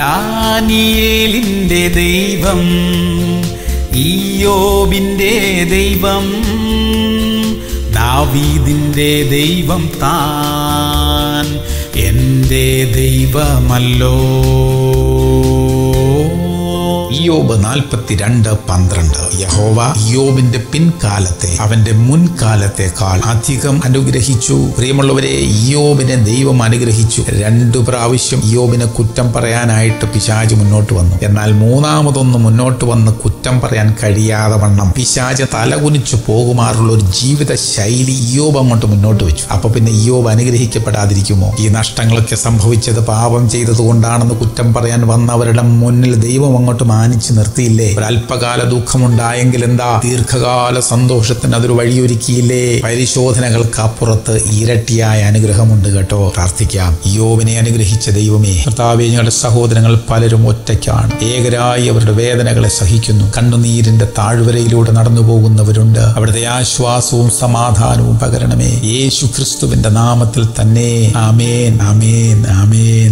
ദാനിയേലിന്റെ ദൈവം ഈയോബിന്റെ ദൈവം ദാവീദിന്റെ ദൈവം താൻ എന്റെ ദൈവമല്ലോ. ഇയോബ് നാൽപ്പത്തിരണ്ട് പന്ത്രണ്ട്. യഹോവ ഇയോബിന്റെ പിൻകാലത്തെ അവന്റെ മുൻകാലത്തെക്കാൾ അധികം അനുഗ്രഹിച്ചു. പ്രിയമുള്ളവരെ ഇയോബിനെ ദൈവം അനുഗ്രഹിച്ചു. രണ്ടു പ്രാവശ്യം ഇയോബിനെ കുറ്റം പറയാനായിട്ട് പിശാജ് മുന്നോട്ട് വന്നു. എന്നാൽ മൂന്നാമതൊന്ന് മുന്നോട്ട് വന്ന് കുറ്റം പറയാൻ കഴിയാതെ വണ്ണം പിശാജ് തലകുനിച്ചു പോകുമാറുള്ള ഒരു ജീവിത ശൈലി ഇയോബ് അങ്ങോട്ട് മുന്നോട്ട് വെച്ചു. അപ്പൊ പിന്നെ ഇയോബ് അനുഗ്രഹിക്കപ്പെടാതിരിക്കുമോ? ഈ നഷ്ടങ്ങളൊക്കെ സംഭവിച്ചത് പാപം ചെയ്തത് കൊണ്ടാണെന്ന് കുറ്റം പറയാൻ വന്നവരുടെ മുന്നിൽ ദൈവം അങ്ങോട്ട് മാനിച്ചു നിർത്തിയില്ലേ? ഒരല്പകാല ദുഃഖമുണ്ടായെങ്കിൽ എന്താ? ദീർഘകാല സന്തോഷത്തിന് അതൊരു വഴിയൊരുക്കിയില്ലേ? പരിശോധനകൾക്ക് അപ്പുറത്ത് ഇരട്ടിയായ അനുഗ്രഹമുണ്ട് കേട്ടോ. പ്രാർത്ഥിക്കാം. യോവിനെ അനുഗ്രഹിച്ച ദൈവമേ കർത്താവെ ഞങ്ങളുടെ സഹോദരങ്ങൾ പലരും ഒറ്റയ്ക്കാണ്. ഏകരായി അവരുടെ വേദനകളെ സഹിക്കുന്നു. കണ്ണുനീരിന്റെ താഴ്വരയിലൂടെ നടന്നു പോകുന്നവരുണ്ട് അവിടുത്തെ ആശ്വാസവും സമാധാനവും പകരണമേ. യേശു ക്രിസ്തുവിന്റെ നാമത്തിൽ തന്നെ. ആമേൻ ആമേൻ ആമേൻ.